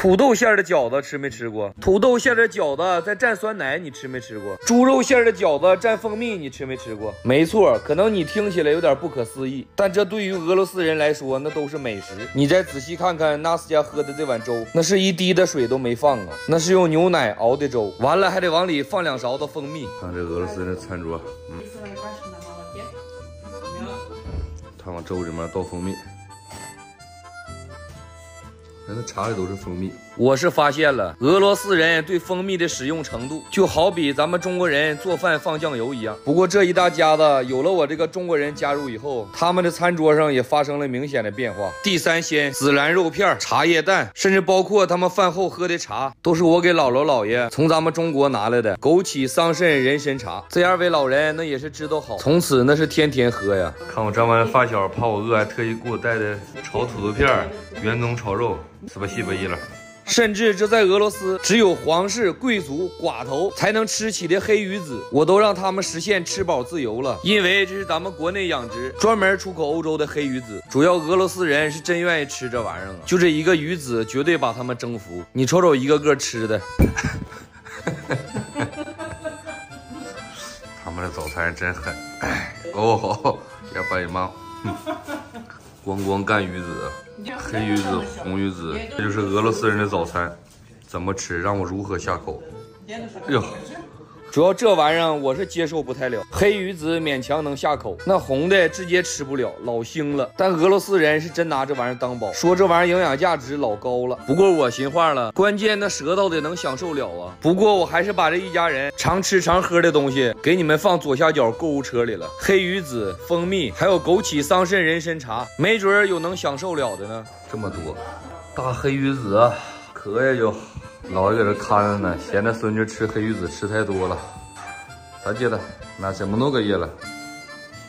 土豆馅的饺子吃没吃过？土豆馅的饺子再蘸酸奶，你吃没吃过？猪肉馅的饺子蘸蜂蜜，你吃没吃过？没错，可能你听起来有点不可思议，但这对于俄罗斯人来说，那都是美食。你再仔细看看纳斯家喝的这碗粥，那是一滴的水都没放啊，那是用牛奶熬的粥，完了还得往里放两勺子蜂蜜。看这俄罗斯人的餐桌，嗯，他往粥里面倒蜂蜜。那茶里都是蜂蜜。我是发现了俄罗斯人对蜂蜜的使用程度，就好比咱们中国人做饭放酱油一样。不过这一大家子有了我这个中国人加入以后，他们的餐桌上也发生了明显的变化。地三鲜、孜然肉片、茶叶蛋，甚至包括他们饭后喝的茶，都是我给姥姥姥爷从咱们中国拿来的枸杞、桑葚、人参茶。这二位老人那也是知道好，从此那是天天喝呀。看我这帮发小怕我饿，还特意给我带的炒土豆片、元宗炒肉。是不西不一了，甚至这在俄罗斯，只有皇室、贵族、寡头才能吃起的黑鱼子，我都让他们实现吃饱自由了。因为这是咱们国内养殖、专门出口欧洲的黑鱼子，主要俄罗斯人是真愿意吃这玩意儿啊！就这一个鱼子，绝对把他们征服。你瞅瞅，一个个吃的，他们的早餐真狠。哦，也把你骂。光光干鱼子，黑鱼子、红鱼子，这就是俄罗斯人的早餐。怎么吃？让我如何下口？哎呦！主要这玩意儿我是接受不太了，黑鱼子勉强能下口，那红的直接吃不了，老腥了。但俄罗斯人是真拿这玩意儿当宝，说这玩意儿营养价值老高了。不过我寻话了，关键那舌头得能享受了啊。不过我还是把这一家人常吃常喝的东西给你们放左下角购物车里了，黑鱼子、蜂蜜，还有枸杞、桑葚、人参茶，没准有能享受了的呢。这么多，大黑鱼子，渴呀就。姥爷在这看着呢，嫌着孙女吃黑鱼籽吃太多了，咋记得？那怎么弄个叶了？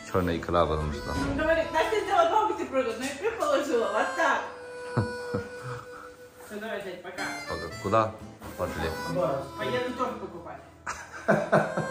瞧那一克拉巴，怎么知道？哼哼在我刚给媳妇弄吃，我咋？呵呵。大，好吃点。哈哈。